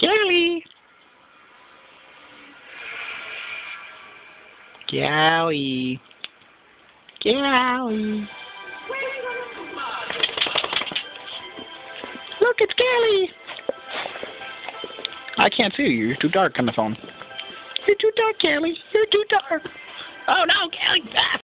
Callie. Callie. Callie. Look, it's Callie. I can't see you. You're too dark on the phone. You're too dark, Callie. You're too dark. Oh no, Callie. Ah.